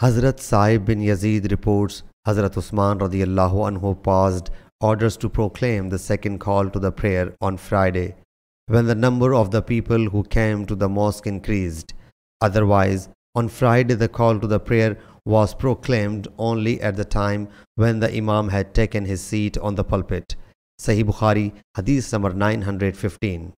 Hazrat Sa'ib bin Yazid reports Hazrat Usman radiallahu anhu passed orders to proclaim the second call to the prayer on Friday when the number of the people who came to the mosque increased. Otherwise, on Friday the call to the prayer was proclaimed only at the time when the Imam had taken his seat on the pulpit. Sahih Bukhari, Hadith number 915.